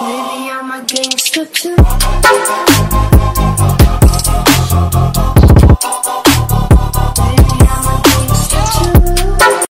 Maybe I'm a gangster too.